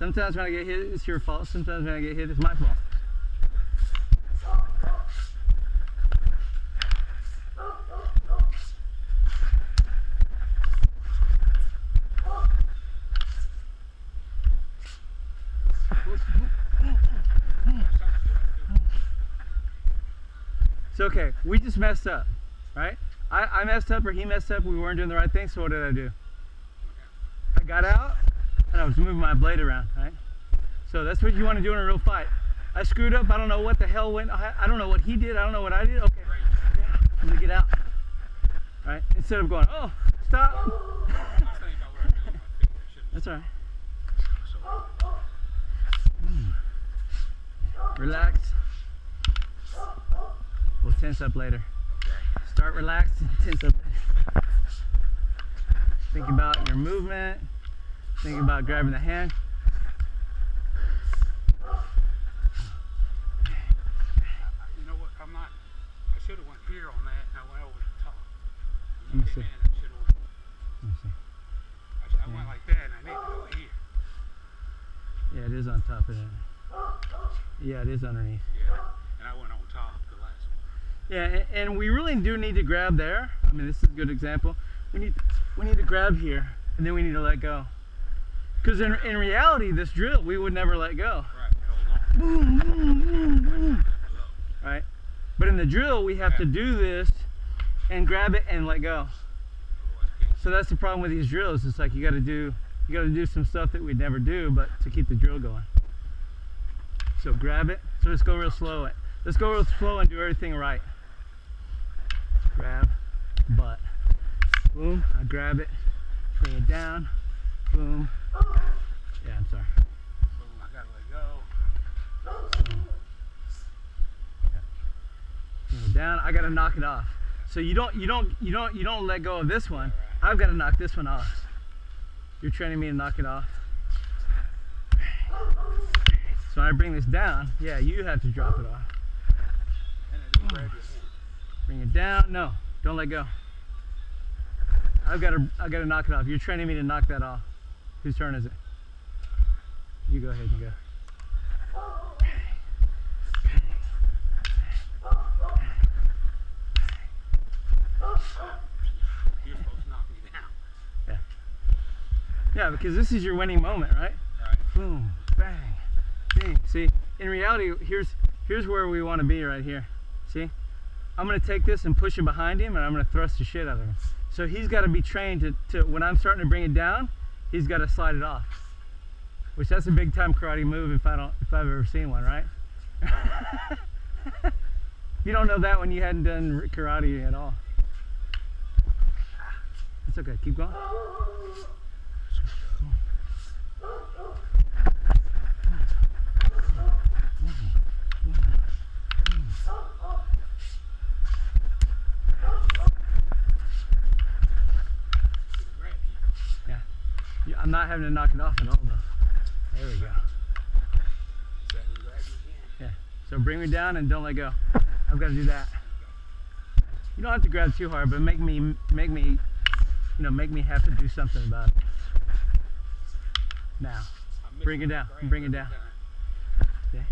Sometimes when I get hit, it's your fault. Sometimes when I get hit, it's my fault. It's okay. We just messed up, right? I, I messed up or he messed up. We weren't doing the right thing. So what did I do? I got out and I was moving my blade around, right? So that's what you want to do in a real fight. I screwed up. I don't know what the hell went. I, I don't know what he did. I don't know what I did. Okay, yeah, I'm gonna get out, right? Instead of going, oh, stop. I think I learned to my finger. I should've- That's all right. Relax. We'll tense up later. Start relaxed and tense up. Think about your movement. Think about grabbing the hand. You know what? I'm not. I should have went here on that, and I went over the top. Let me see. in, I should have. Let me see. I, sh- I went like that, and I need to go here. Yeah, it is on top of that. Yeah, it is underneath. Yeah, and I went on top the last one. Yeah, and, and we really do need to grab there. I mean, this is a good example. We need we need to grab here, and then we need to let go. Because in, in reality, this drill, we would never let go. Right, hold on. boom, boom, boom, boom. Right? But in the drill, we have to do this and grab it and let go. So that's the problem with these drills. It's like you got to do you got to do some stuff that we'd never do, but to keep the drill going. So grab it. So let's go real slow. Let's go real slow and do everything right. Grab, butt. Boom. I grab it. Bring it down. Boom. Yeah, I'm sorry. I gotta down. I gotta knock it off. So you don't you don't you don't you don't let go of this one. I've got to knock this one off. You're training me to knock it off. So when I bring this down, yeah, you have to drop it off. Bring it down. No, don't let go. I've got to I've got to knock it off. You're training me to knock that off. Whose turn is it? You go ahead and go. You're supposed to knock me down. Yeah, because this is your winning moment, right? Right. boom, bang, bing. See, in reality, here's here's where we want to be right here. See, I'm gonna take this and push it behind him, and I'm gonna thrust the shit out of him. So he's got to be trained to, to when I'm starting to bring it down, he's got to slide it off. Which that's a big time karate move if I don't if I've ever seen one, right? you don't know that when you hadn't done karate at all. It's okay. Keep going. I'm not having to knock it off at all though. There we go. Again. So bring me down and don't let go. I've got to do that. You don't have to grab too hard, but make me make me you know make me have to do something about it. Now, Bring it down, bring it down. time.